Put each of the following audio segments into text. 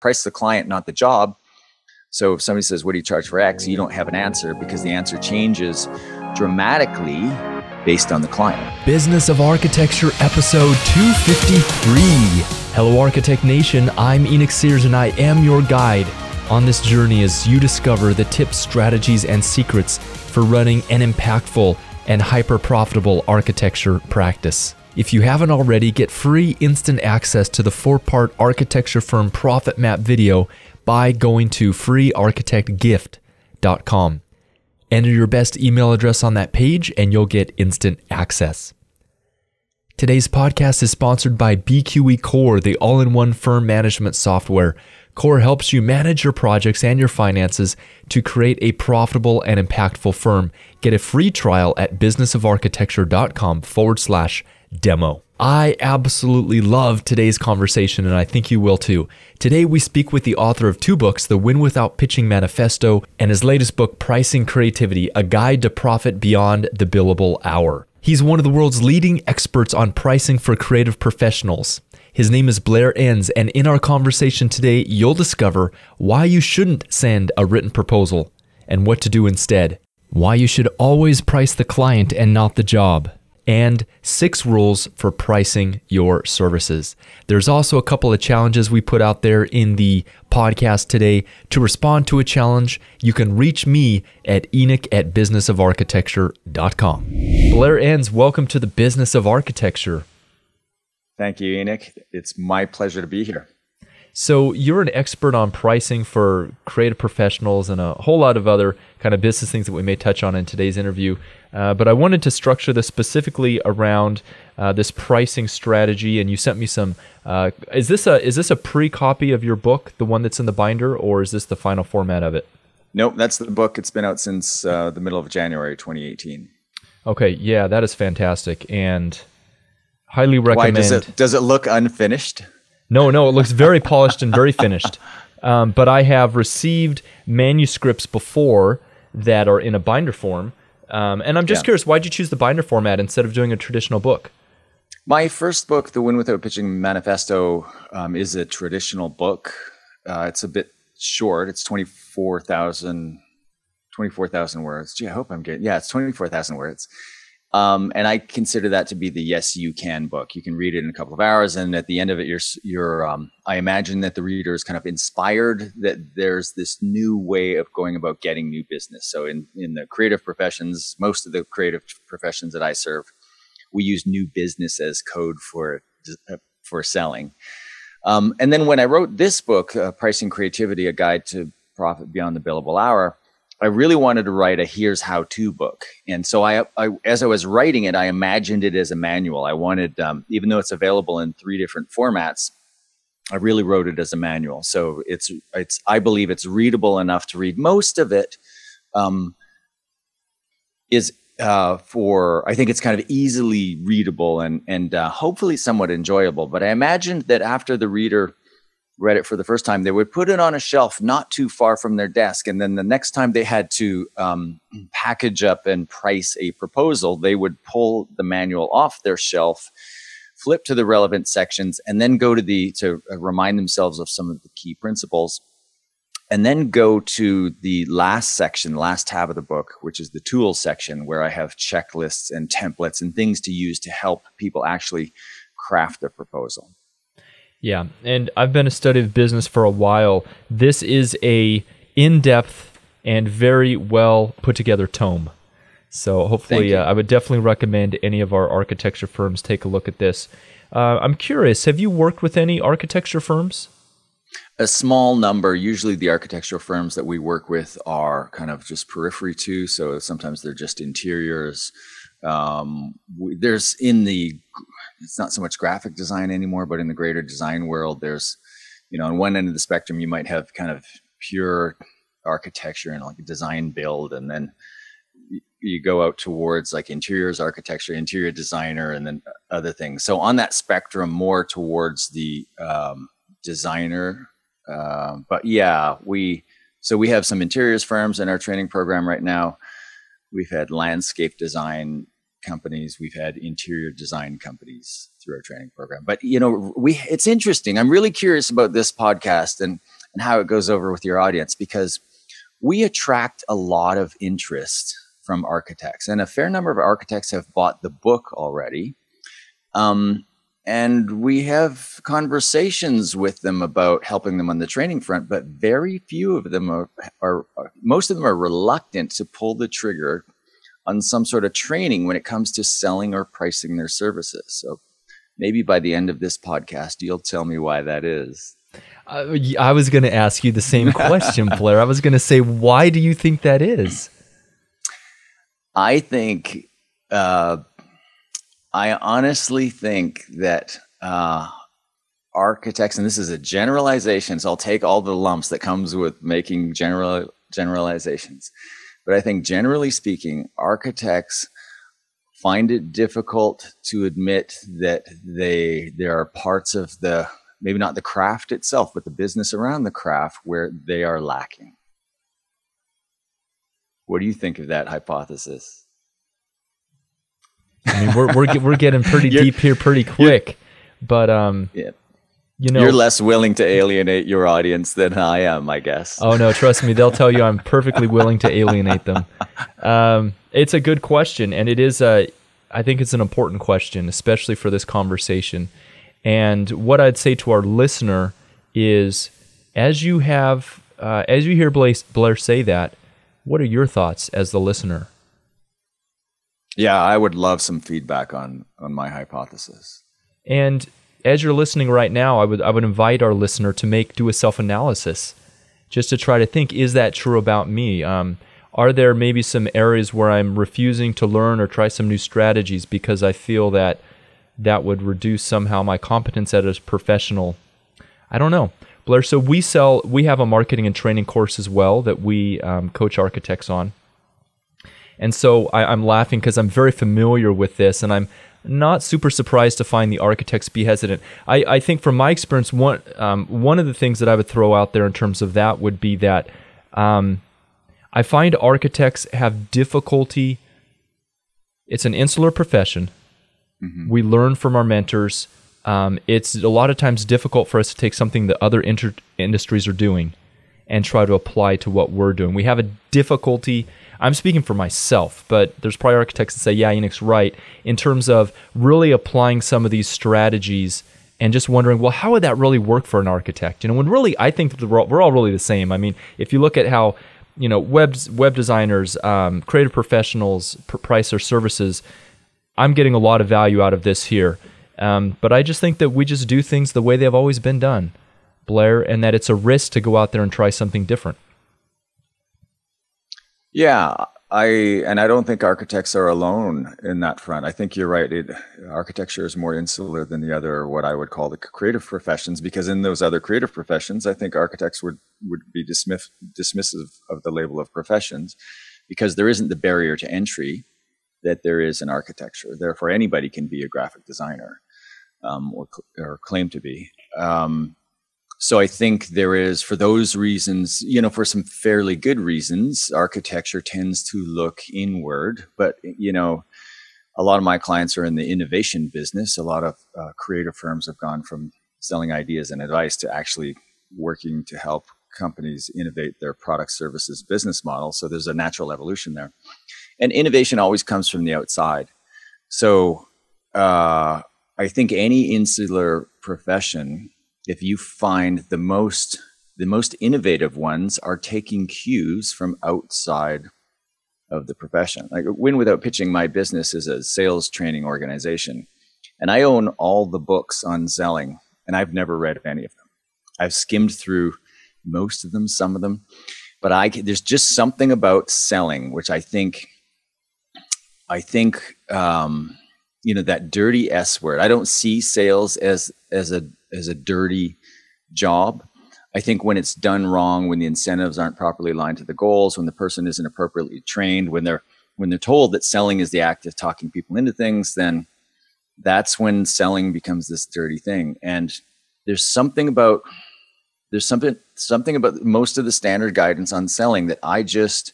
price the client, not the job. So if somebody says, What do you charge for X? you don't have an answer because the answer changes dramatically based on the client. Business of Architecture, episode 253. Hello, Architect Nation. I'm Enoch Sears and I am your guide on this journey as you discover the tips, strategies, and secrets for running an impactful and hyper profitable architecture practice. If you haven't already, get free instant access to the four part architecture firm profit map video by going to freearchitectgift.com. Enter your best email address on that page and you'll get instant access. Today's podcast is sponsored by BQE Core, the all in one firm management software. Core helps you manage your projects and your finances to create a profitable and impactful firm. Get a free trial at businessofarchitecture.com forward slash demo. I absolutely love today's conversation, and I think you will too. Today, we speak with the author of two books The Win Without Pitching Manifesto and his latest book, Pricing Creativity A Guide to Profit Beyond the Billable Hour. He's one of the world's leading experts on pricing for creative professionals. His name is Blair Enns, and in our conversation today, you'll discover why you shouldn't send a written proposal and what to do instead, why you should always price the client and not the job and six rules for pricing your services. There's also a couple of challenges we put out there in the podcast today. To respond to a challenge, you can reach me at enoch at businessofarchitecture.com. Blair Enns, welcome to the Business of Architecture. Thank you, Enoch. It's my pleasure to be here. So, you're an expert on pricing for creative professionals and a whole lot of other kind of business things that we may touch on in today's interview. Uh, but I wanted to structure this specifically around uh, this pricing strategy, and you sent me some. Uh, is this a is this a pre copy of your book, the one that's in the binder, or is this the final format of it? Nope, that's the book. It's been out since uh, the middle of January 2018. Okay, yeah, that is fantastic, and highly recommend. Why does it does it look unfinished? No, no, it looks very polished and very finished. Um, but I have received manuscripts before that are in a binder form um, and I'm just yeah. curious, why'd you choose the binder format instead of doing a traditional book? My first book, The Win Without Pitching Manifesto, um, is a traditional book. Uh, it's a bit short. It's 24,000 24, words. Gee, I hope I'm getting, yeah, it's 24,000 words. Um, and I consider that to be the yes you can book. You can read it in a couple of hours, and at the end of it, you're you're. Um, I imagine that the reader is kind of inspired that there's this new way of going about getting new business. So in in the creative professions, most of the creative professions that I serve, we use new business as code for uh, for selling. Um, and then when I wrote this book, uh, Pricing Creativity: A Guide to Profit Beyond the Billable Hour I really wanted to write a here's how to book. And so I, I, as I was writing it, I imagined it as a manual. I wanted, um, even though it's available in three different formats, I really wrote it as a manual. So it's, it's, I believe it's readable enough to read. Most of it um, is uh, for, I think it's kind of easily readable and, and uh, hopefully somewhat enjoyable. But I imagined that after the reader read it for the first time, they would put it on a shelf not too far from their desk. And then the next time they had to um, package up and price a proposal, they would pull the manual off their shelf, flip to the relevant sections, and then go to the to uh, remind themselves of some of the key principles. And then go to the last section, last tab of the book, which is the tools section, where I have checklists and templates and things to use to help people actually craft a proposal. Yeah, and I've been a study of business for a while. This is a in-depth and very well put together tome. So hopefully, uh, I would definitely recommend any of our architecture firms take a look at this. Uh, I'm curious, have you worked with any architecture firms? A small number. Usually, the architectural firms that we work with are kind of just periphery to. So sometimes they're just interiors. Um, we, there's in the it's not so much graphic design anymore, but in the greater design world, there's, you know, on one end of the spectrum, you might have kind of pure architecture and like design build, and then you go out towards like interiors architecture, interior designer, and then other things. So on that spectrum, more towards the um, designer. Uh, but yeah, we so we have some interiors firms in our training program right now. We've had landscape design companies, we've had interior design companies through our training program. But you know, we it's interesting. I'm really curious about this podcast and and how it goes over with your audience because we attract a lot of interest from architects, and a fair number of architects have bought the book already. Um, and we have conversations with them about helping them on the training front, but very few of them are, are, are most of them are reluctant to pull the trigger on some sort of training when it comes to selling or pricing their services. So maybe by the end of this podcast, you'll tell me why that is. Uh, I was going to ask you the same question, Blair. I was going to say, why do you think that is? I think, uh, I honestly think that uh, architects, and this is a generalization, so I'll take all the lumps that comes with making general generalizations. But I think generally speaking, architects find it difficult to admit that they there are parts of the maybe not the craft itself, but the business around the craft where they are lacking. What do you think of that hypothesis? I mean, we're we're we're getting pretty deep here pretty quick, but um, yeah. You know, you're less willing to alienate your audience than I am, I guess. Oh no, trust me, they'll tell you I'm perfectly willing to alienate them. Um, it's a good question, and it is a. I think it's an important question, especially for this conversation. And what I'd say to our listener is, as you have, uh, as you hear Blair say that, what are your thoughts as the listener? Yeah, I would love some feedback on on my hypothesis. And as you're listening right now, I would I would invite our listener to make do a self analysis, just to try to think: Is that true about me? Um, are there maybe some areas where I'm refusing to learn or try some new strategies because I feel that that would reduce somehow my competence as a professional. I don't know. Blair, so we sell, we have a marketing and training course as well that we um, coach architects on. And so I, I'm laughing because I'm very familiar with this and I'm not super surprised to find the architects be hesitant. I, I think from my experience, one, um, one of the things that I would throw out there in terms of that would be that um, I find architects have difficulty. It's an insular profession. Mm-hmm. We learn from our mentors. Um, it's a lot of times difficult for us to take something that other inter- industries are doing and try to apply to what we're doing. We have a difficulty. I'm speaking for myself, but there's probably architects that say, yeah, Enoch's right, in terms of really applying some of these strategies and just wondering, well, how would that really work for an architect? You know, when really, I think we're all, we're all really the same. I mean, if you look at how, you know, web, web designers, um, creative professionals pr- price their services, I'm getting a lot of value out of this here. Um, but I just think that we just do things the way they've always been done, Blair, and that it's a risk to go out there and try something different. Yeah, I and I don't think architects are alone in that front. I think you're right. It, architecture is more insular than the other what I would call the creative professions because in those other creative professions, I think architects would would be dismiss, dismissive of the label of professions because there isn't the barrier to entry that there is in architecture. Therefore, anybody can be a graphic designer um, or, or, claim to be. Um, so I think there is, for those reasons, you know, for some fairly good reasons, architecture tends to look inward. But, you know, a lot of my clients are in the innovation business. A lot of uh, creative firms have gone from selling ideas and advice to actually working to help companies innovate their product services business model. So there's a natural evolution there and innovation always comes from the outside. So uh, I think any insular profession, if you find the most the most innovative ones are taking cues from outside of the profession. Like Win Without Pitching, my business is a sales training organization, and I own all the books on selling, and I've never read any of them. I've skimmed through most of them, some of them, but I there's just something about selling which I think I think um, you know that dirty S word. I don't see sales as as a as a dirty job. I think when it's done wrong, when the incentives aren't properly aligned to the goals, when the person isn't appropriately trained, when they're when they're told that selling is the act of talking people into things, then that's when selling becomes this dirty thing. And there's something about there's something something about most of the standard guidance on selling that I just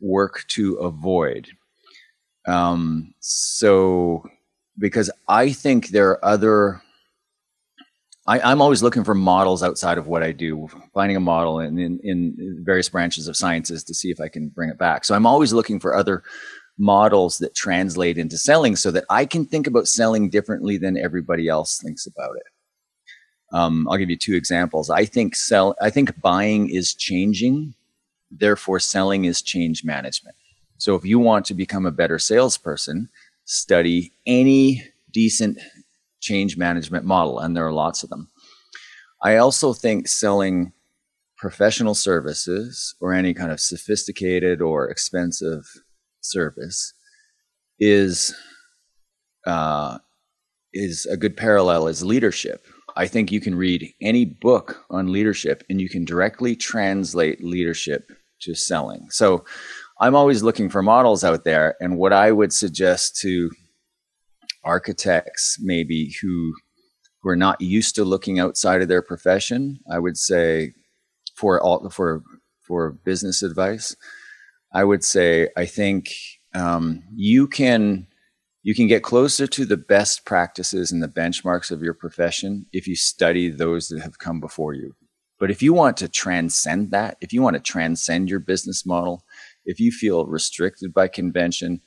work to avoid Um, so, because I think there are other, I, am always looking for models outside of what I do, finding a model in, in, in various branches of sciences to see if I can bring it back. So I'm always looking for other models that translate into selling so that I can think about selling differently than everybody else thinks about it. Um, I'll give you two examples. I think sell. I think buying is changing, therefore selling is change management. So if you want to become a better salesperson, study any decent change management model, and there are lots of them. I also think selling professional services or any kind of sophisticated or expensive service is uh, is a good parallel as leadership. I think you can read any book on leadership and you can directly translate leadership to selling. So I'm always looking for models out there. And what I would suggest to architects, maybe who, who are not used to looking outside of their profession, I would say for all, for, for business advice, I would say, I think um, you can you can get closer to the best practices and the benchmarks of your profession if you study those that have come before you. But if you want to transcend that, if you want to transcend your business model, if you feel restricted by convention,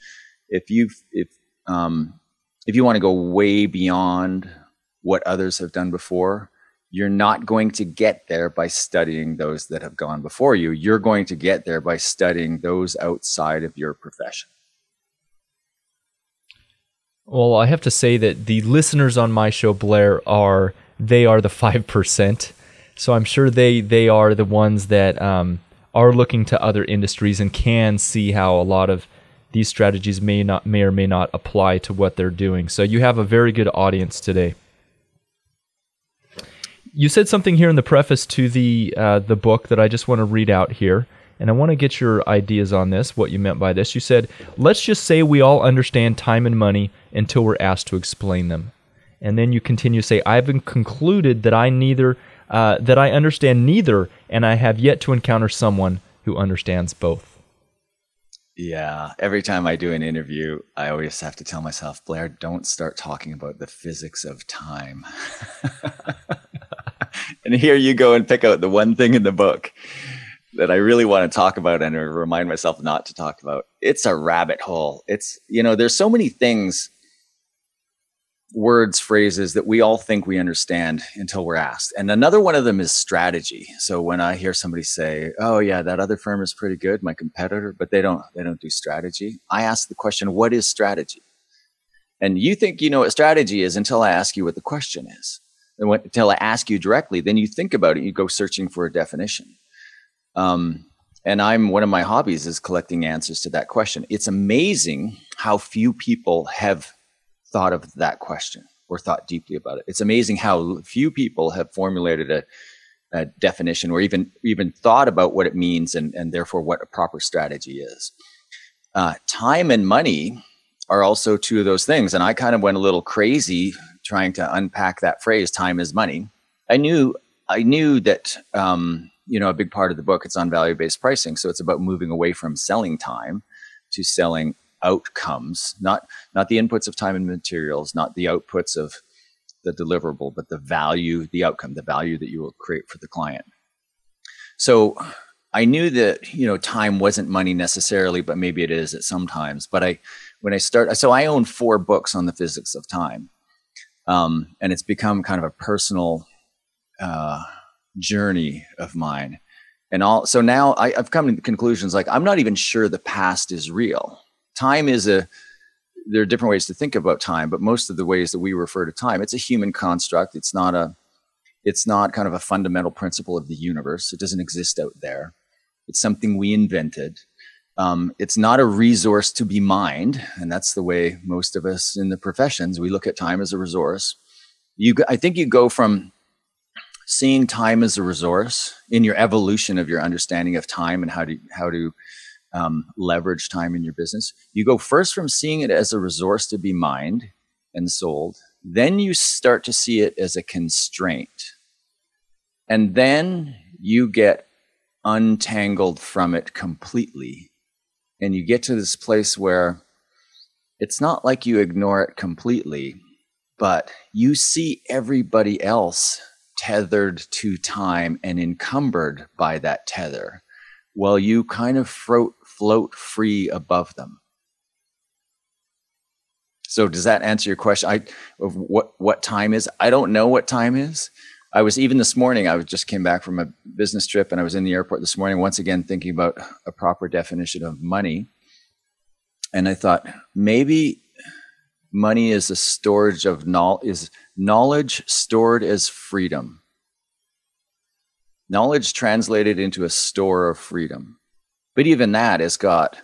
if you if um, if you want to go way beyond what others have done before, you're not going to get there by studying those that have gone before you. You're going to get there by studying those outside of your profession. Well, I have to say that the listeners on my show, Blair, are they are the five percent. So I'm sure they they are the ones that um, are looking to other industries and can see how a lot of these strategies may not may or may not apply to what they're doing. So you have a very good audience today you said something here in the preface to the uh, the book that I just want to read out here, and I want to get your ideas on this. What you meant by this? You said, "Let's just say we all understand time and money until we're asked to explain them," and then you continue to say, "I've been concluded that I neither uh, that I understand neither, and I have yet to encounter someone who understands both." Yeah, every time I do an interview, I always have to tell myself, Blair, don't start talking about the physics of time. and here you go and pick out the one thing in the book that I really want to talk about and remind myself not to talk about. It's a rabbit hole. It's, you know, there's so many things, words, phrases that we all think we understand until we're asked. And another one of them is strategy. So when I hear somebody say, "Oh yeah, that other firm is pretty good, my competitor, but they don't they don't do strategy." I ask the question, "What is strategy?" And you think you know what strategy is until I ask you what the question is and when, until I ask you directly, then you think about it. You go searching for a definition. Um, and I'm one of my hobbies is collecting answers to that question. It's amazing how few people have thought of that question or thought deeply about it. It's amazing how few people have formulated a, a definition or even even thought about what it means and, and therefore what a proper strategy is. Uh, time and money are also two of those things. And I kind of went a little crazy trying to unpack that phrase time is money i knew i knew that um, you know a big part of the book it's on value based pricing so it's about moving away from selling time to selling outcomes not not the inputs of time and materials not the outputs of the deliverable but the value the outcome the value that you will create for the client so i knew that you know time wasn't money necessarily but maybe it is at sometimes but i when i start so i own four books on the physics of time um, and it's become kind of a personal uh, journey of mine. And all so now I, I've come to conclusions like I'm not even sure the past is real. Time is a there are different ways to think about time, but most of the ways that we refer to time, it's a human construct. It's not a it's not kind of a fundamental principle of the universe. It doesn't exist out there. It's something we invented. Um, it's not a resource to be mined, and that's the way most of us in the professions we look at time as a resource. You, I think, you go from seeing time as a resource in your evolution of your understanding of time and how to how to um, leverage time in your business. You go first from seeing it as a resource to be mined and sold, then you start to see it as a constraint, and then you get untangled from it completely. And you get to this place where it's not like you ignore it completely, but you see everybody else tethered to time and encumbered by that tether while you kind of float, float free above them. So does that answer your question? I of what what time is? I don't know what time is. I was even this morning. I just came back from a business trip, and I was in the airport this morning once again thinking about a proper definition of money. And I thought maybe money is a storage of knowledge is knowledge stored as freedom knowledge translated into a store of freedom but even that has got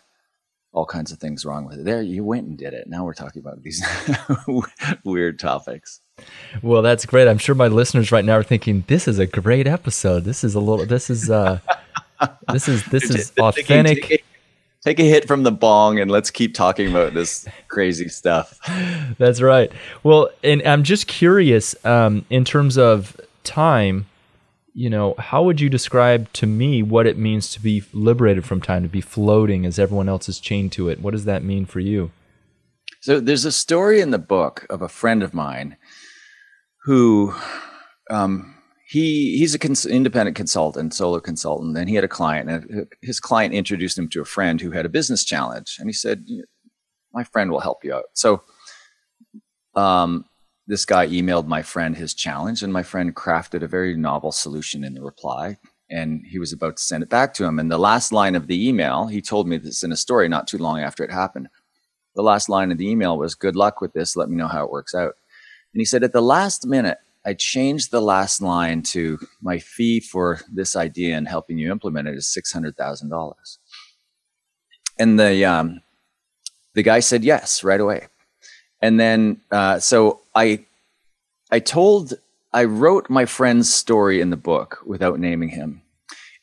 all kinds of things wrong with it there you went and did it now we're talking about these weird topics well that's great i'm sure my listeners right now are thinking this is a great episode this is a little this is uh this is this is authentic take a hit from the bong and let's keep talking about this crazy stuff. That's right. Well, and I'm just curious um, in terms of time. You know, how would you describe to me what it means to be liberated from time, to be floating as everyone else is chained to it? What does that mean for you? So, there's a story in the book of a friend of mine who um, he he's an cons- independent consultant, solo consultant, and he had a client, and his client introduced him to a friend who had a business challenge, and he said, "My friend will help you out." So, um, this guy emailed my friend his challenge, and my friend crafted a very novel solution in the reply, and he was about to send it back to him. And the last line of the email, he told me this in a story not too long after it happened. The last line of the email was, "Good luck with this. Let me know how it works out." And he said, at the last minute, I changed the last line to my fee for this idea and helping you implement it is six hundred thousand dollars. And the um, the guy said yes right away. And then uh, so I I told I wrote my friend's story in the book without naming him,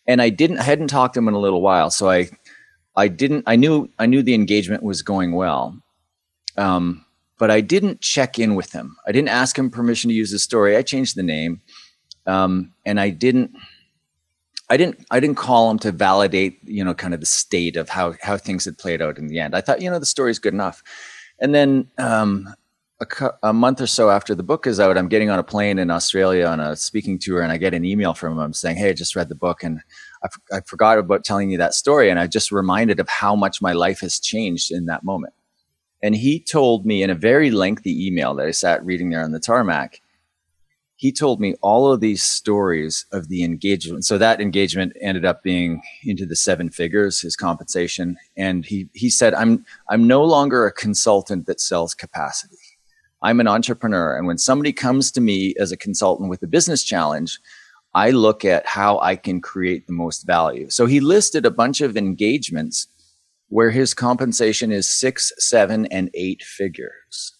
and I didn't I hadn't talked to him in a little while, so I I didn't I knew I knew the engagement was going well. Um, but I didn't check in with him. I didn't ask him permission to use the story. I changed the name, um, and I didn't. I didn't. I didn't call him to validate, you know, kind of the state of how how things had played out in the end. I thought, you know, the story's good enough. And then um, a, a, month or so after the book is out, I'm getting on a plane in Australia on a speaking tour, and I get an email from him saying, "Hey, I just read the book, and I, I forgot about telling you that story, and I just reminded of how much my life has changed in that moment." And he told me in a very lengthy email that I sat reading there on the tarmac, he told me all of these stories of the engagement. So that engagement ended up being into the seven figures, his compensation. And he, he said, I'm, I'm no longer a consultant that sells capacity. I'm an entrepreneur. And when somebody comes to me as a consultant with a business challenge, I look at how I can create the most value. So he listed a bunch of engagements where his compensation is six, seven, and eight figures.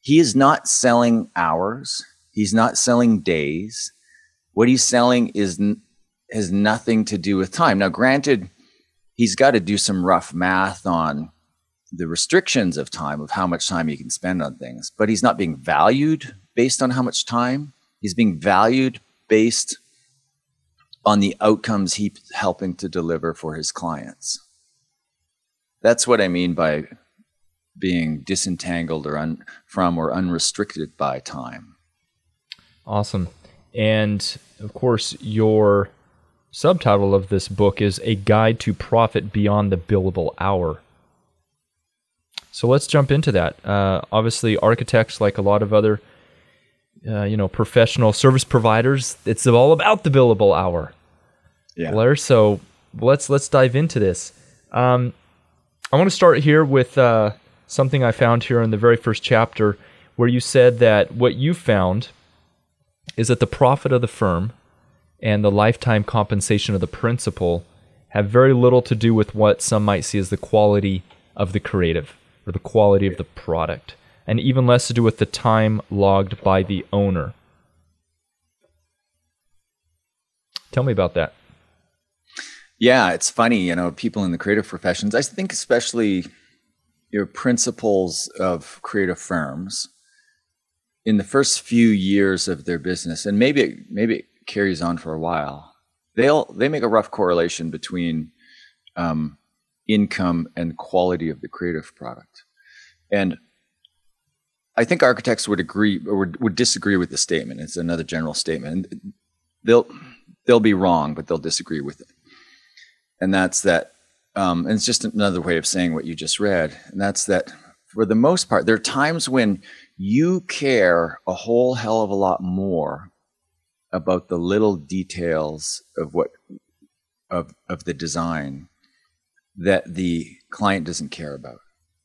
He is not selling hours. He's not selling days. What he's selling is has nothing to do with time. Now, granted, he's got to do some rough math on the restrictions of time, of how much time he can spend on things, but he's not being valued based on how much time. He's being valued based on the outcomes he's helping to deliver for his clients that's what I mean by being disentangled or un, from or unrestricted by time. Awesome. And of course, your subtitle of this book is A Guide to Profit Beyond the Billable Hour. So let's jump into that. Uh, obviously, architects, like a lot of other uh, you know, professional service providers, it's all about the billable hour. Yeah. Blair, so let's let's dive into this. Um, I want to start here with uh, something I found here in the very first chapter, where you said that what you found is that the profit of the firm and the lifetime compensation of the principal have very little to do with what some might see as the quality of the creative or the quality of the product, and even less to do with the time logged by the owner. Tell me about that. Yeah, it's funny, you know, people in the creative professions, I think especially your principals of creative firms in the first few years of their business, and maybe it, maybe it carries on for a while, they'll they make a rough correlation between um, income and quality of the creative product. And I think architects would agree or would, would disagree with the statement. It's another general statement. They'll they'll be wrong, but they'll disagree with it. And that's that. Um, and it's just another way of saying what you just read. And that's that. For the most part, there are times when you care a whole hell of a lot more about the little details of what of of the design that the client doesn't care about.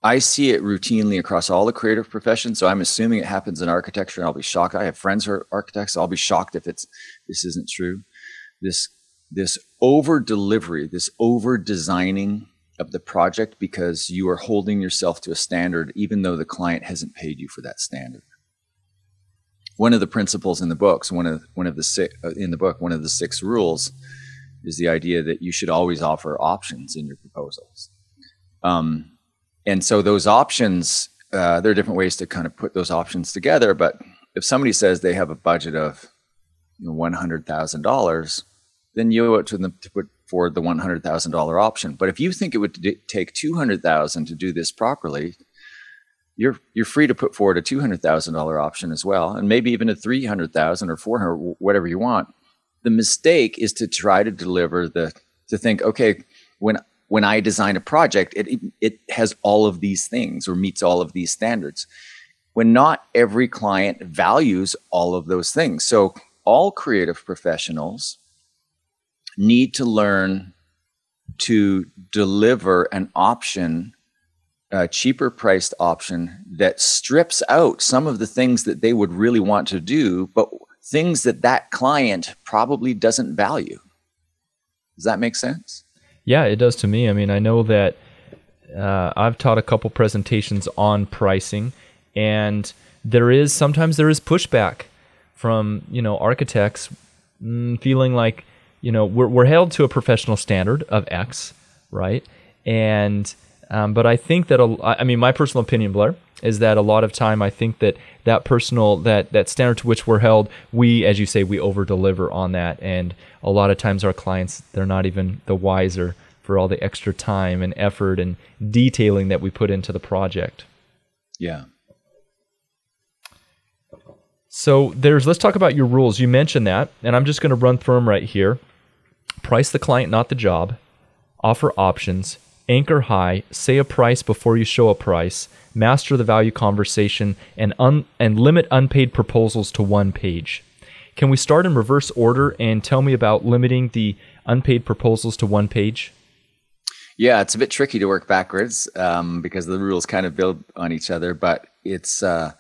I see it routinely across all the creative professions. So I'm assuming it happens in architecture, and I'll be shocked. I have friends who are architects. So I'll be shocked if it's this isn't true. This this over delivery, this over designing of the project because you are holding yourself to a standard, even though the client hasn't paid you for that standard. One of the principles in the books, one of one of the six, uh, in the book, one of the six rules, is the idea that you should always offer options in your proposals. Um, and so those options, uh, there are different ways to kind of put those options together. But if somebody says they have a budget of you know, one hundred thousand dollars, then you owe it to them to put forward the one hundred thousand dollar option. But if you think it would d- take two hundred thousand to do this properly, you're you're free to put forward a two hundred thousand dollar option as well, and maybe even a three hundred thousand or four hundred, whatever you want. The mistake is to try to deliver the to think, okay, when when I design a project, it, it, has all of these things or meets all of these standards. When not every client values all of those things. So all creative professionals need to learn to deliver an option, a cheaper priced option that strips out some of the things that they would really want to do, but things that that client probably doesn't value. Does that make sense? Yeah, it does to me. I mean, I know that uh, I've taught a couple presentations on pricing, and there is sometimes there is pushback from you know architects mm, feeling like you know we're we're held to a professional standard of X, right? And um, but I think that a, I mean my personal opinion, Blair, is that a lot of time I think that that personal that that standard to which we're held, we as you say we over deliver on that, and a lot of times our clients they're not even the wiser for all the extra time and effort and detailing that we put into the project. Yeah. So there's let's talk about your rules. You mentioned that, and I'm just going to run through them right here. Price the client, not the job. Offer options. Anchor high. Say a price before you show a price. Master the value conversation, and un- and limit unpaid proposals to one page. Can we start in reverse order and tell me about limiting the unpaid proposals to one page? Yeah, it's a bit tricky to work backwards um, because the rules kind of build on each other, but it's. Uh,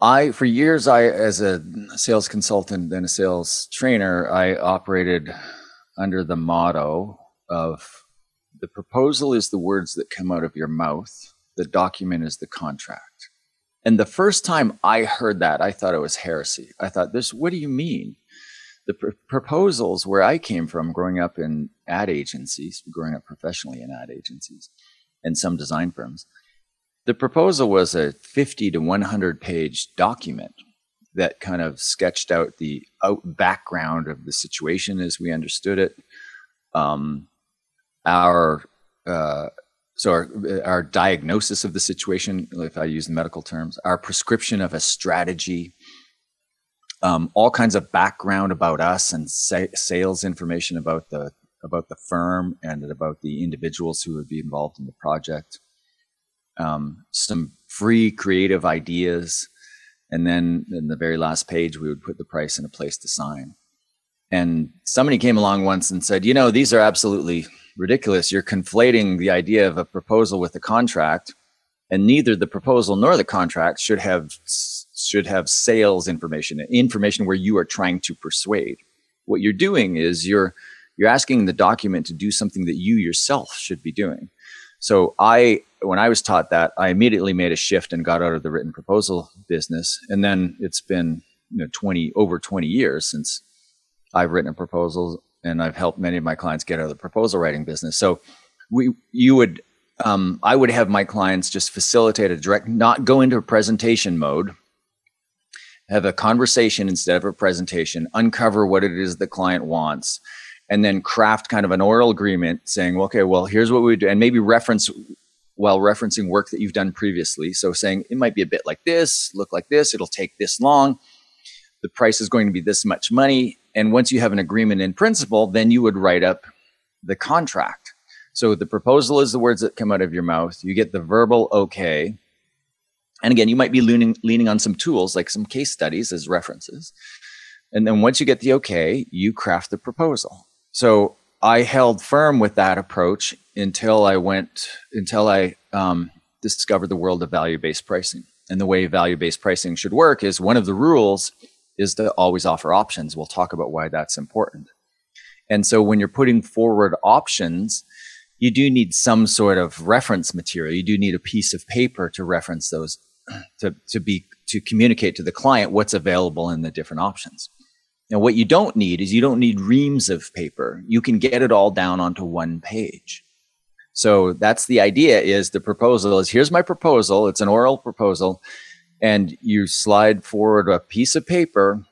I for years I as a sales consultant and a sales trainer I operated under the motto of the proposal is the words that come out of your mouth. The document is the contract. And the first time I heard that I thought it was heresy. I thought this what do you mean? The pr- proposals where I came from growing up in ad agencies growing up professionally in ad agencies and some design firms the proposal was a 50 to 100 page document that kind of sketched out the out background of the situation as we understood it. Um, our uh, so our, our diagnosis of the situation, if I use medical terms, our prescription of a strategy, um, all kinds of background about us and sa- sales information about the about the firm and about the individuals who would be involved in the project um, some free creative ideas. And then in the very last page, we would put the price and a place to sign. And somebody came along once and said, you know, these are absolutely ridiculous. You're conflating the idea of a proposal with a contract, and neither the proposal nor the contract should have should have sales information, information where you are trying to persuade. What you're doing is you're you're asking the document to do something that you yourself should be doing. So I, when I was taught that, I immediately made a shift and got out of the written proposal business. And then it's been you know 20 over 20 years since I've written a proposal and I've helped many of my clients get out of the proposal writing business. So we, you would, um, I would have my clients just facilitate a direct, not go into a presentation mode, have a conversation instead of a presentation, uncover what it is the client wants, and then craft kind of an oral agreement saying, well, okay, well, here's what we do, and maybe reference while referencing work that you've done previously. So saying it might be a bit like this, look like this, it'll take this long. The price is going to be this much money. And once you have an agreement in principle, then you would write up the contract. So the proposal is the words that come out of your mouth. You get the verbal okay. And again, you might be leaning, leaning on some tools like some case studies as references. And then once you get the okay, you craft the proposal. So I held firm with that approach until I went, until I um, discovered the world of value based pricing. And the way value based pricing should work is one of the rules is to always offer options. We'll talk about why that's important. And so when you're putting forward options, you do need some sort of reference material. You do need a piece of paper to reference those, to, to be, to communicate to the client what's available in the different options. Now, what you don't need is you don't need reams of paper. You can get it all down onto one page. So that's the idea is the proposal is here's my proposal. It's an oral proposal. And you slide forward a piece of paper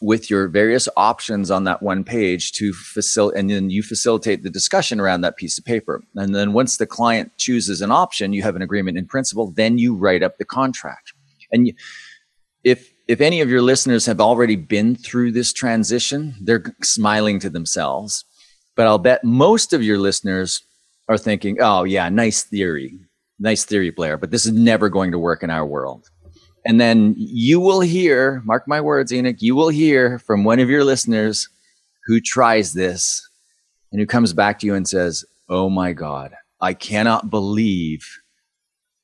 with your various options on that one page to facilitate, and then you facilitate the discussion around that piece of paper. And then once the client chooses an option, you have an agreement in principle, then you write up the contract. And if, if any of your listeners have already been through this transition, they're smiling to themselves. But I'll bet most of your listeners are thinking, oh, yeah, nice theory. Nice theory, Blair, but this is never going to work in our world. And then you will hear, mark my words, Enoch, you will hear from one of your listeners who tries this and who comes back to you and says, Oh my God, I cannot believe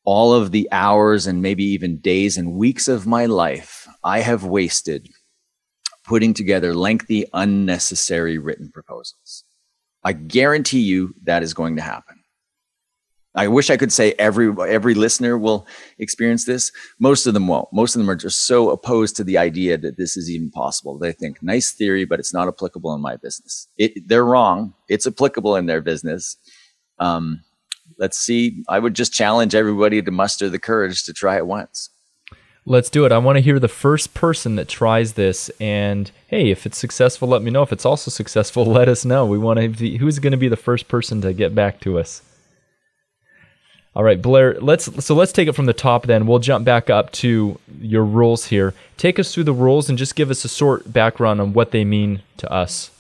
all of the hours and maybe even days and weeks of my life I have wasted putting together lengthy, unnecessary written proposals. I guarantee you that is going to happen. I wish I could say every every listener will experience this. Most of them won't. Most of them are just so opposed to the idea that this is even possible. They think nice theory, but it's not applicable in my business. It, they're wrong. It's applicable in their business. Um, let's see. I would just challenge everybody to muster the courage to try it once. Let's do it. I want to hear the first person that tries this. And hey, if it's successful, let me know. If it's also successful, let us know. We want to. Be, who's going to be the first person to get back to us? All right, Blair, let's so let's take it from the top then. We'll jump back up to your rules here. Take us through the rules and just give us a short background on what they mean to us.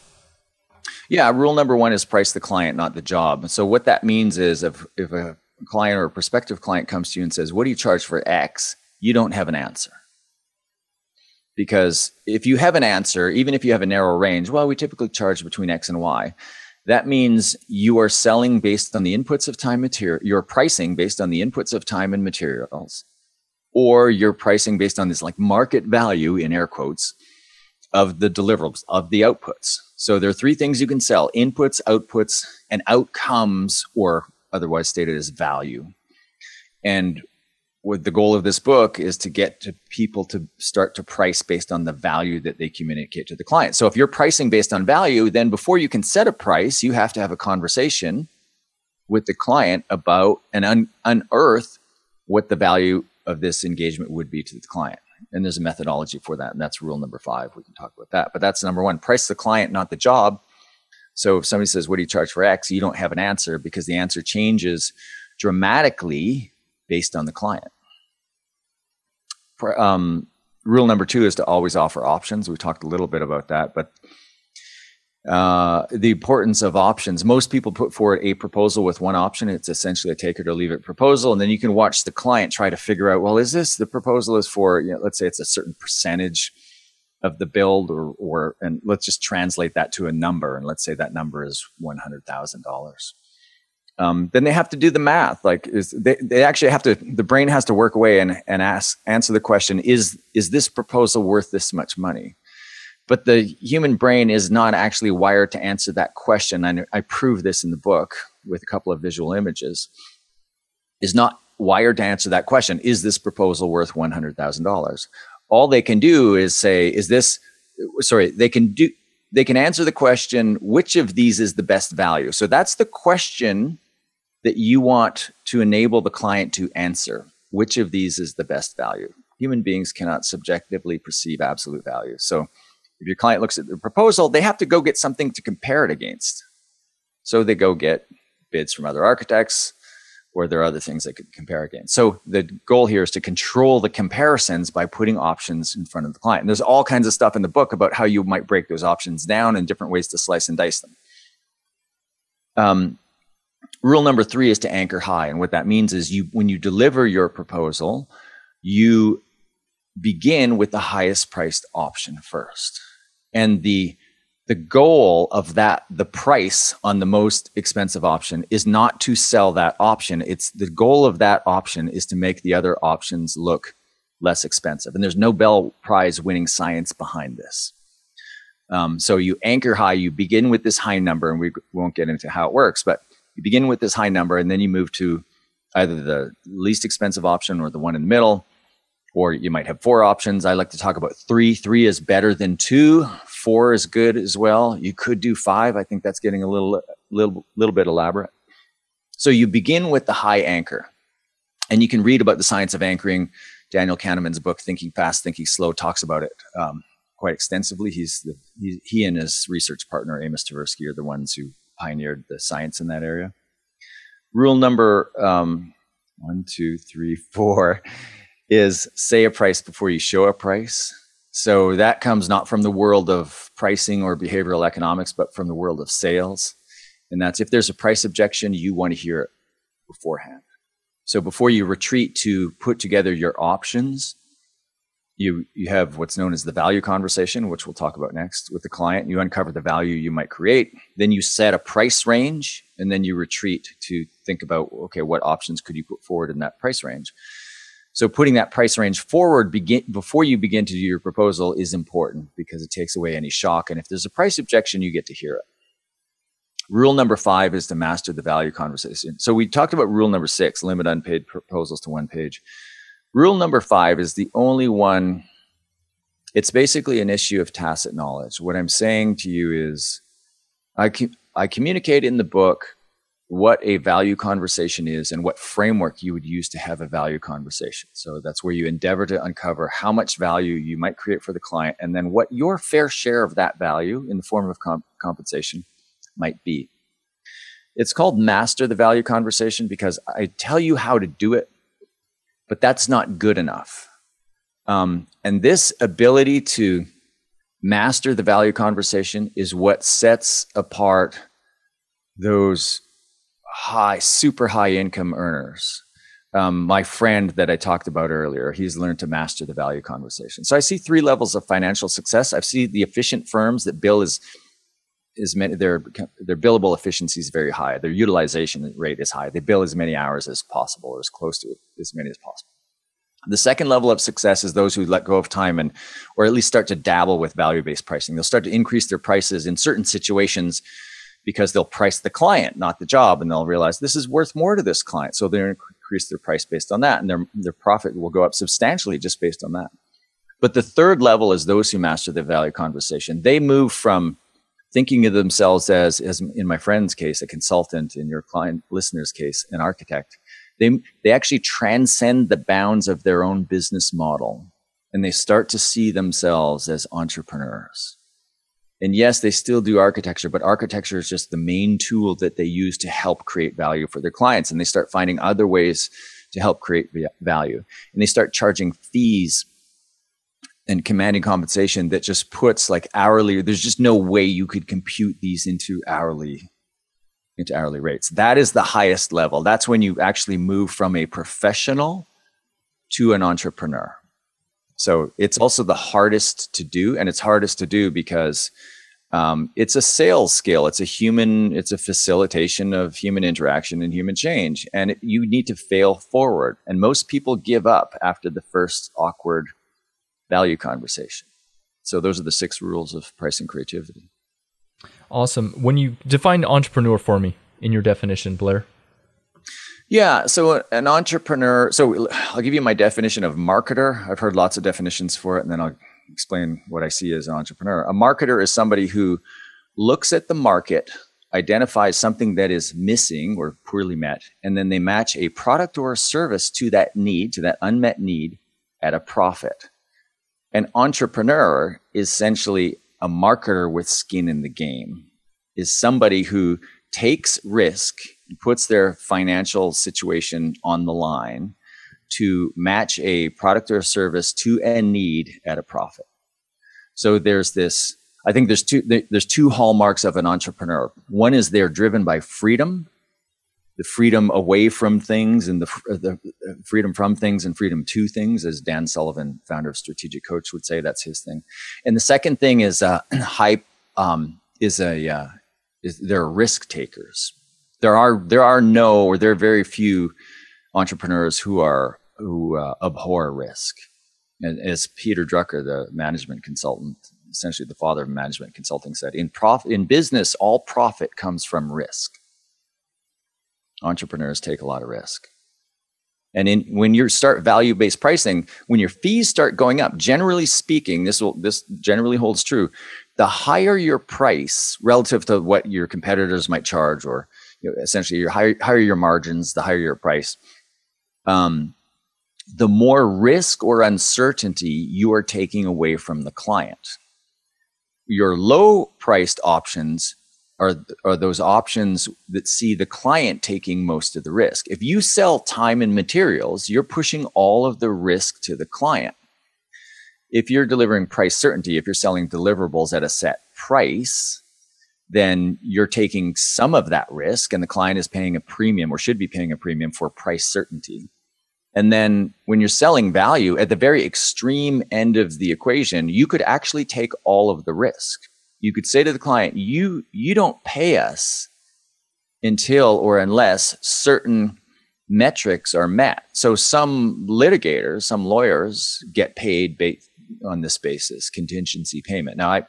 Yeah, rule number 1 is price the client, not the job. So what that means is if if a client or a prospective client comes to you and says, "What do you charge for X?" you don't have an answer. Because if you have an answer, even if you have a narrow range, well, we typically charge between X and Y that means you are selling based on the inputs of time material, you're pricing based on the inputs of time and materials, or you're pricing based on this like market value in air quotes of the deliverables, of the outputs. So there are three things you can sell inputs, outputs, and outcomes, or otherwise stated as value. And what the goal of this book is to get to people to start to price based on the value that they communicate to the client. So if you're pricing based on value, then before you can set a price, you have to have a conversation with the client about and un- unearth what the value of this engagement would be to the client. And there's a methodology for that. And that's rule number five. We can talk about that. But that's number one price the client, not the job. So if somebody says, What do you charge for X? You don't have an answer because the answer changes dramatically based on the client. Um, rule number two is to always offer options. We talked a little bit about that, but uh, the importance of options. Most people put forward a proposal with one option. It's essentially a take it or leave it proposal. And then you can watch the client try to figure out, well, is this the proposal is for, you know, let's say it's a certain percentage of the build or, or, and let's just translate that to a number. And let's say that number is $100,000 um, then they have to do the math. Like is, they, they actually have to, the brain has to work away and, and ask, answer the question, is, is this proposal worth this much money? But the human brain is not actually wired to answer that question. And I prove this in the book with a couple of visual images, is not wired to answer that question. Is this proposal worth $100,000? All they can do is say, is this, sorry, they can do, they can answer the question, which of these is the best value? So that's the question that you want to enable the client to answer which of these is the best value. Human beings cannot subjectively perceive absolute value. So if your client looks at the proposal, they have to go get something to compare it against. So they go get bids from other architects, or there are other things that could compare against. So the goal here is to control the comparisons by putting options in front of the client. And there's all kinds of stuff in the book about how you might break those options down and different ways to slice and dice them. Um, rule number three is to anchor high, and what that means is you when you deliver your proposal, you begin with the highest priced option first, and the the goal of that the price on the most expensive option is not to sell that option. It's the goal of that option is to make the other options look less expensive. And there's Nobel prize winning science behind this. Um, so you anchor high you begin with this high number and we won't get into how it works but you begin with this high number and then you move to either the least expensive option or the one in the middle or you might have four options. I like to talk about three. Three is better than two. Four is good as well. You could do five. I think that's getting a little, little, little bit elaborate. So you begin with the high anchor, and you can read about the science of anchoring. Daniel Kahneman's book, Thinking Fast, Thinking Slow, talks about it um, quite extensively. He's the, he, he and his research partner Amos Tversky are the ones who pioneered the science in that area. Rule number um, one, two, three, four is say a price before you show a price. So that comes not from the world of pricing or behavioral economics, but from the world of sales. And that's if there's a price objection, you want to hear it beforehand. So before you retreat to put together your options, you you have what's known as the value conversation, which we'll talk about next with the client. You uncover the value you might create. Then you set a price range, and then you retreat to think about okay, what options could you put forward in that price range. So putting that price range forward begin, before you begin to do your proposal is important because it takes away any shock. And if there's a price objection, you get to hear it. Rule number five is to master the value conversation. So we talked about rule number six, limit unpaid proposals to one page. Rule number five is the only one. It's basically an issue of tacit knowledge. What I'm saying to you is I, I communicate in the book what a value conversation is and what framework you would use to have a value conversation. So that's where you endeavor to uncover how much value you might create for the client and then what your fair share of that value in the form of comp- compensation might be. It's called master the value conversation because I tell you how to do it, but that's not good enough. Um, and this ability to master the value conversation is what sets apart those high, super high income earners. Um, my friend that I talked about earlier, he's learned to master the value conversation. So I see three levels of financial success. I see the efficient firms that bill is is many their their billable efficiency is very high. Their utilization rate is high. They bill as many hours as possible, or as close to as many as possible. The second level of success is those who let go of time and, or at least start to dabble with value based pricing. They'll start to increase their prices in certain situations because they'll price the client, not the job, and they'll realize this is worth more to this client. So they'll increase their price based on that, and their, their profit will go up substantially just based on that. But the third level is those who master the value conversation. They move from thinking of themselves as, as in my friend's case, a consultant, in your client listener's case, an architect. They, they actually transcend the bounds of their own business model and they start to see themselves as entrepreneurs and yes, they still do architecture, but architecture is just the main tool that they use to help create value for their clients. And they start finding other ways to help create value. And they start charging fees and commanding compensation that just puts like hourly, there's just no way you could compute these into hourly into hourly rates. That is the highest level. That's when you actually move from a professional to an entrepreneur. So it's also the hardest to do, and it's hardest to do because um, it's a sales skill. It's a human. It's a facilitation of human interaction and human change, and it, you need to fail forward. And most people give up after the first awkward value conversation. So those are the six rules of pricing creativity. Awesome. When you define entrepreneur for me in your definition, Blair. Yeah. So an entrepreneur. So I'll give you my definition of marketer. I've heard lots of definitions for it, and then I'll explain what I see as an entrepreneur. A marketer is somebody who looks at the market, identifies something that is missing or poorly met, and then they match a product or a service to that need, to that unmet need at a profit. An entrepreneur is essentially a marketer with skin in the game, is somebody who takes risk puts their financial situation on the line to match a product or service to a need at a profit. So there's this, I think there's two, there's two hallmarks of an entrepreneur. One is they're driven by freedom, the freedom away from things and the, the freedom from things and freedom to things, as Dan Sullivan, founder of Strategic Coach would say, that's his thing. And the second thing is uh, hype, um, is a, uh, is they're risk takers. There are, there are no, or there are very few entrepreneurs who are who uh, abhor risk. And as Peter Drucker, the management consultant, essentially the father of management consulting, said, in prof- in business, all profit comes from risk. Entrepreneurs take a lot of risk. And in, when you start value-based pricing, when your fees start going up, generally speaking, this will this generally holds true. The higher your price relative to what your competitors might charge, or you know, essentially your higher, higher your margins, the higher your price. Um, the more risk or uncertainty you are taking away from the client. Your low priced options are, are those options that see the client taking most of the risk. If you sell time and materials, you're pushing all of the risk to the client. If you're delivering price certainty, if you're selling deliverables at a set price, then you're taking some of that risk and the client is paying a premium or should be paying a premium for price certainty. And then when you're selling value at the very extreme end of the equation, you could actually take all of the risk. You could say to the client, you, you don't pay us until or unless certain metrics are met. So some litigators, some lawyers get paid on this basis, contingency payment. Now, I,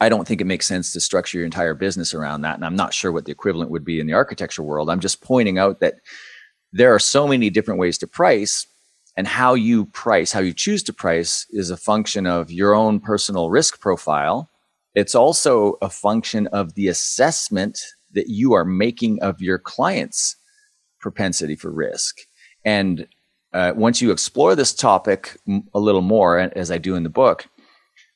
I don't think it makes sense to structure your entire business around that. And I'm not sure what the equivalent would be in the architecture world. I'm just pointing out that there are so many different ways to price and how you price, how you choose to price is a function of your own personal risk profile. It's also a function of the assessment that you are making of your client's propensity for risk. And uh, once you explore this topic a little more, as I do in the book,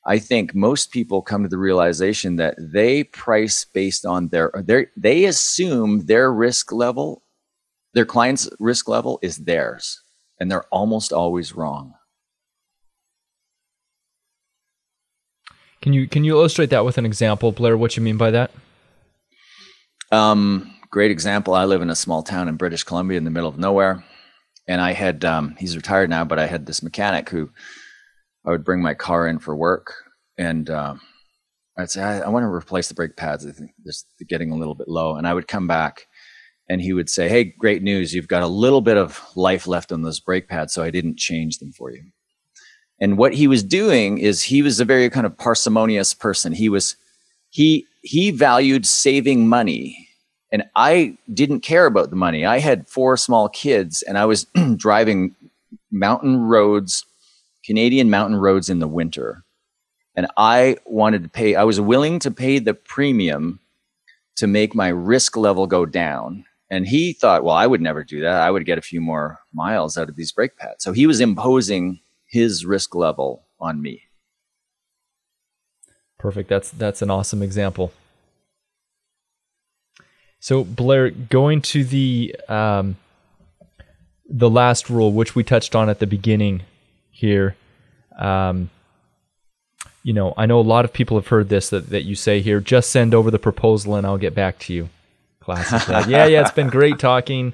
I think most people come to the realization that they price based on their, their they assume their risk level their client's risk level is theirs, and they're almost always wrong. Can you can you illustrate that with an example, Blair? What you mean by that? Um, great example. I live in a small town in British Columbia, in the middle of nowhere, and I had um, he's retired now, but I had this mechanic who I would bring my car in for work, and uh, I'd say I, I want to replace the brake pads. I think they're getting a little bit low, and I would come back and he would say, Hey, great news. You've got a little bit of life left on those brake pads, so I didn't change them for you. And what he was doing is he was a very kind of parsimonious person. He was, he, he valued saving money. And I didn't care about the money. I had four small kids and I was driving mountain roads, Canadian mountain roads in the winter. And I wanted to pay, I was willing to pay the premium to make my risk level go down and he thought, well, I would never do that. I would get a few more miles out of these brake pads. So he was imposing his risk level on me. Perfect. That's that's an awesome example. So Blair, going to the um, the last rule, which we touched on at the beginning here. Um, you know, I know a lot of people have heard this that, that you say here. Just send over the proposal, and I'll get back to you. Classic. yeah, yeah, it's been great talking.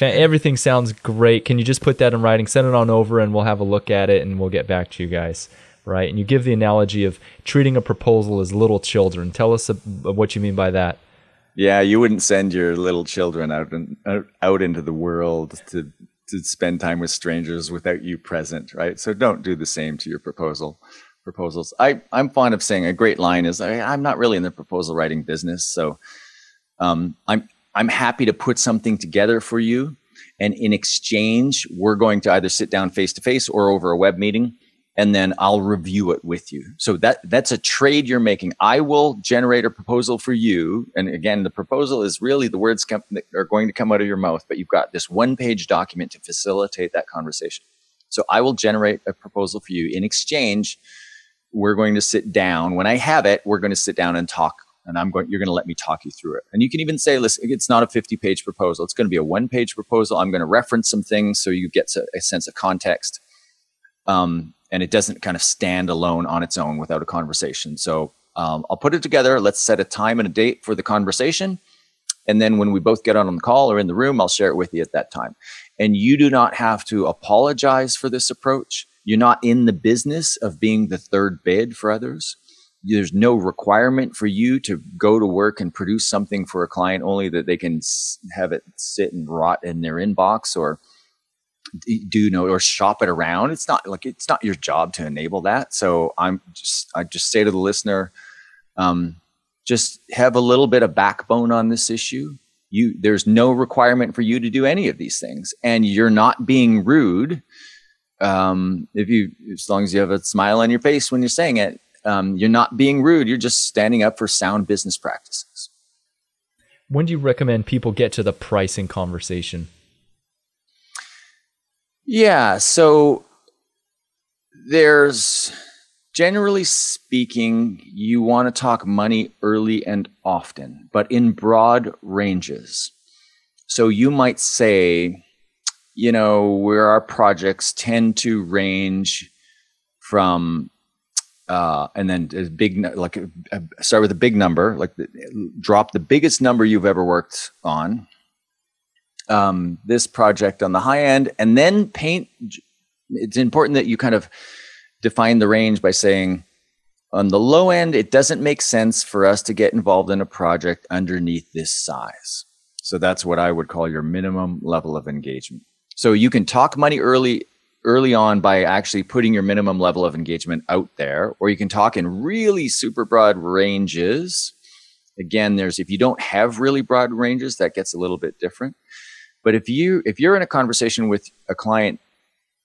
Everything sounds great. Can you just put that in writing? Send it on over, and we'll have a look at it, and we'll get back to you guys. Right? And you give the analogy of treating a proposal as little children. Tell us what you mean by that. Yeah, you wouldn't send your little children out in, out into the world to to spend time with strangers without you present, right? So don't do the same to your proposal proposals. I I'm fond of saying a great line is I, I'm not really in the proposal writing business, so um, I'm I'm happy to put something together for you, and in exchange, we're going to either sit down face to face or over a web meeting, and then I'll review it with you. So that that's a trade you're making. I will generate a proposal for you, and again, the proposal is really the words that are going to come out of your mouth, but you've got this one page document to facilitate that conversation. So I will generate a proposal for you. In exchange, we're going to sit down. When I have it, we're going to sit down and talk and I'm going, you're going to let me talk you through it. And you can even say, listen, it's not a 50 page proposal. It's going to be a one page proposal. I'm going to reference some things so you get a, sense of context. Um, and it doesn't kind of stand alone on its own without a conversation. So um, I'll put it together. Let's set a time and a date for the conversation. And then when we both get on the call or in the room, I'll share it with you at that time. And you do not have to apologize for this approach. You're not in the business of being the third bid for others. There's no requirement for you to go to work and produce something for a client only that they can have it sit and rot in their inbox or do you know or shop it around. It's not like it's not your job to enable that. So I'm just I just say to the listener, um, just have a little bit of backbone on this issue. You there's no requirement for you to do any of these things, and you're not being rude. Um, if you as long as you have a smile on your face when you're saying it, um, you're not being rude. You're just standing up for sound business practices. When do you recommend people get to the pricing conversation? Yeah, so there's generally speaking, you want to talk money early and often, but in broad ranges. So you might say, you know, where our projects tend to range from, uh, and then a big, like start with a big number, like the, drop the biggest number you've ever worked on, um, this project on the high end, and then paint. It's important that you kind of define the range by saying, on the low end, it doesn't make sense for us to get involved in a project underneath this size. So that's what I would call your minimum level of engagement. So you can talk money early early on by actually putting your minimum level of engagement out there, or you can talk in really super broad ranges. Again, there's if you don't have really broad ranges, that gets a little bit different. But if you if you're in a conversation with a client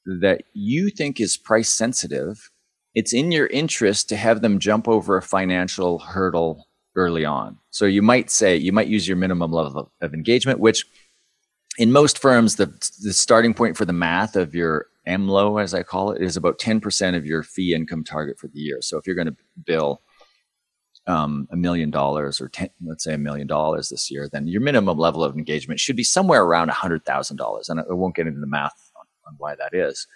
that you think is price sensitive, it's in your interest to have them jump over a financial hurdle early on. So you might say you might use your minimum level of, engagement, which in most firms the the starting point for the math of your MLO, as I call it, is about 10% of your fee income target for the year. So if you're going to bill um, a million dollars or 10, let's say a million dollars this year, then your minimum level of engagement should be somewhere around hundred thousand dollars. And I won't get into the math on, on why that is.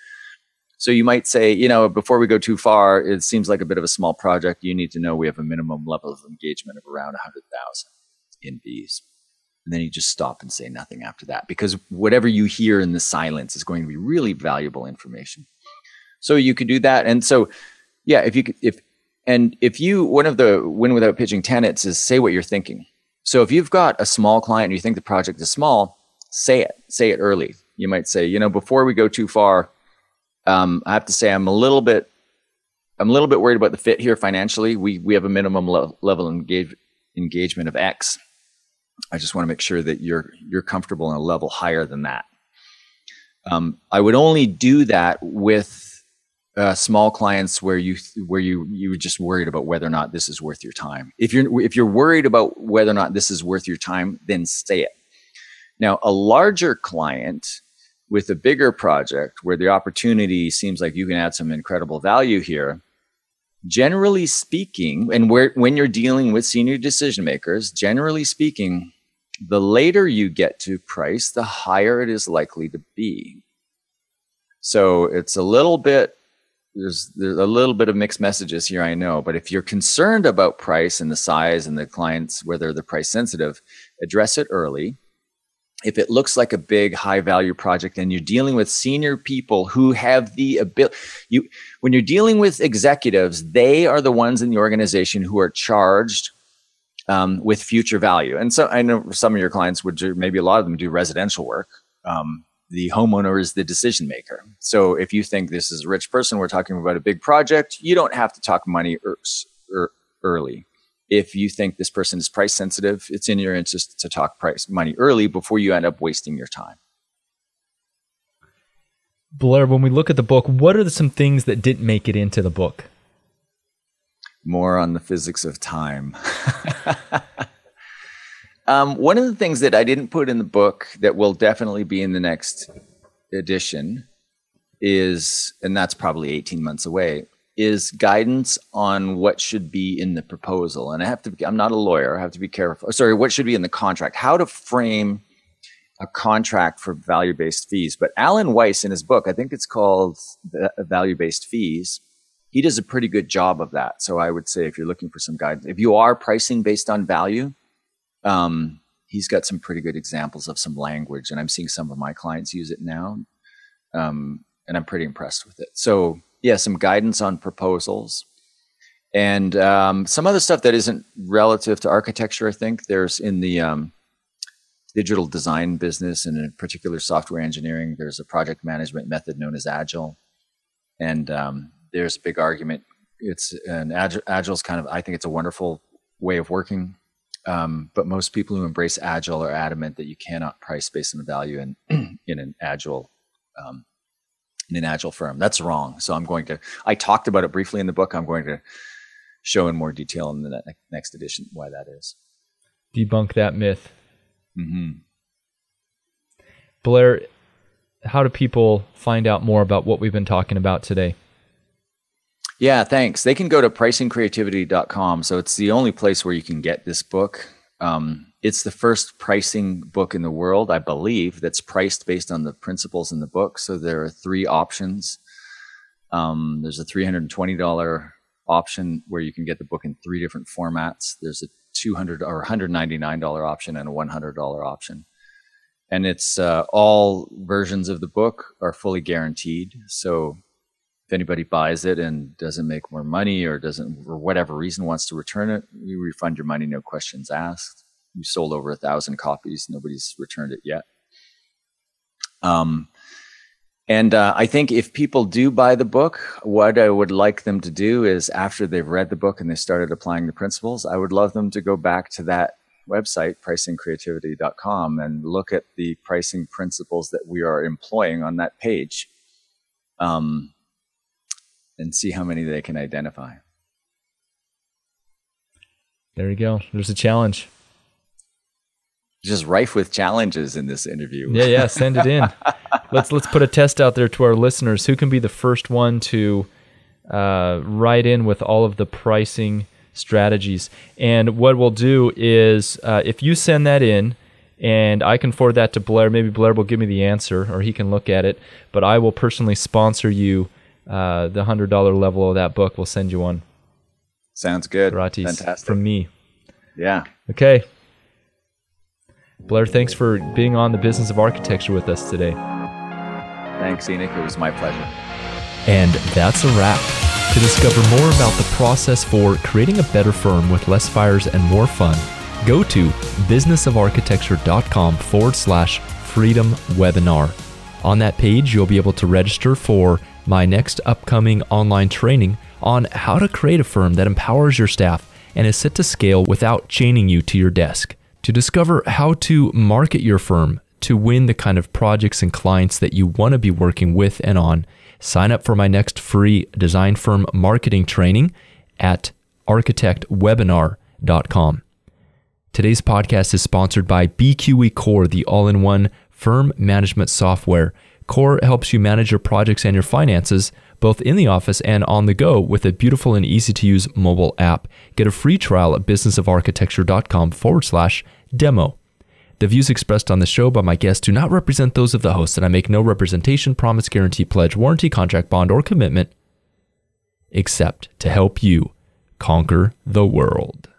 So you might say, you know, before we go too far, it seems like a bit of a small project. You need to know we have a minimum level of engagement of around a hundred thousand in fees. And then you just stop and say nothing after that because whatever you hear in the silence is going to be really valuable information. So you could do that. And so, yeah, if you could, if and if you, one of the win without pitching tenets is say what you're thinking. So if you've got a small client and you think the project is small, say it, say it early. You might say, you know, before we go too far, um, I have to say I'm a little bit, I'm a little bit worried about the fit here financially. We we have a minimum le- level engage, engagement of X. I just want to make sure that you're you're comfortable in a level higher than that. Um, I would only do that with uh, small clients where you where you you were just worried about whether or not this is worth your time. If you're if you're worried about whether or not this is worth your time, then stay it. Now, a larger client with a bigger project where the opportunity seems like you can add some incredible value here. Generally speaking, and where when you're dealing with senior decision makers, generally speaking, the later you get to price, the higher it is likely to be. So it's a little bit there's there's a little bit of mixed messages here, I know, but if you're concerned about price and the size and the clients whether they're price sensitive, address it early. If it looks like a big high value project and you're dealing with senior people who have the ability, you when you're dealing with executives, they are the ones in the organization who are charged um, with future value. And so I know some of your clients would do, maybe a lot of them do residential work. Um, the homeowner is the decision maker. So if you think this is a rich person, we're talking about a big project, you don't have to talk money er, er, early. If you think this person is price sensitive, it's in your interest to talk price money early before you end up wasting your time. Blair, when we look at the book, what are some things that didn't make it into the book? More on the physics of time. Um, one of the things that I didn't put in the book that will definitely be in the next edition is, and that's probably 18 months away, is guidance on what should be in the proposal. And I have to, I'm not a lawyer, I have to be careful. Sorry, what should be in the contract, how to frame a contract for value based fees. But Alan Weiss in his book, I think it's called Value Based Fees, he does a pretty good job of that. So I would say if you're looking for some guidance, if you are pricing based on value, um, he's got some pretty good examples of some language. And I'm seeing some of my clients use it now. Um, and I'm pretty impressed with it. So yeah, some guidance on proposals and um, some other stuff that isn't relative to architecture. I think there's in the um, digital design business and in particular software engineering, there's a project management method known as Agile, and um, there's a big argument. It's an Agile. Agile's kind of I think it's a wonderful way of working. Um, but most people who embrace agile are adamant that you cannot price based on value in in an agile um, in an agile firm. That's wrong. So I'm going to, I talked about it briefly in the book. I'm going to show in more detail in the next edition why that is. Debunk that myth. Mm-hmm. Blair, how do people find out more about what we've been talking about today? Yeah, thanks. They can go to pricingcreativity.com. So it's the only place where you can get this book. Um, it's the first pricing book in the world, I believe, that's priced based on the principles in the book. So there are three options. Um, there's a $320 option where you can get the book in three different formats. There's a 200 or $199 option and a $100 option. And it's uh, all versions of the book are fully guaranteed. So if anybody buys it and doesn't make more money or doesn't, for whatever reason, wants to return it, we refund your money, no questions asked we sold over a thousand copies. Nobody's returned it yet. Um, and uh, I think if people do buy the book, what I would like them to do is after they've read the book and they started applying the principles, I would love them to go back to that website, pricingcreativity.com, and look at the pricing principles that we are employing on that page um, and see how many they can identify. There you go. There's a challenge just rife with challenges in this interview. Yeah, yeah, send it in. let's let's put a test out there to our listeners. Who can be the first one to uh, write in with all of the pricing strategies? And what we'll do is, uh, if you send that in, and I can forward that to Blair. Maybe Blair will give me the answer, or he can look at it. But I will personally sponsor you uh, the hundred dollar level of that book. We'll send you one. Sounds good. Fantastic. from me. Yeah. Okay. Blair, thanks for being on the business of architecture with us today. Thanks, Enoch. It was my pleasure. And that's a wrap. To discover more about the process for creating a better firm with less fires and more fun, go to businessofarchitecture.com forward slash freedom webinar. On that page, you'll be able to register for my next upcoming online training on how to create a firm that empowers your staff and is set to scale without chaining you to your desk to discover how to market your firm to win the kind of projects and clients that you want to be working with and on. Sign up for my next free design firm marketing training at architectwebinar.com. Today's podcast is sponsored by BQE Core, the all in one firm management software. Core helps you manage your projects and your finances both in the office and on the go with a beautiful and easy to use mobile app. Get a free trial at businessofarchitecture.com forward slash demo. The views expressed on the show by my guests do not represent those of the host, and I make no representation, promise, guarantee, pledge, warranty, contract, bond, or commitment except to help you conquer the world.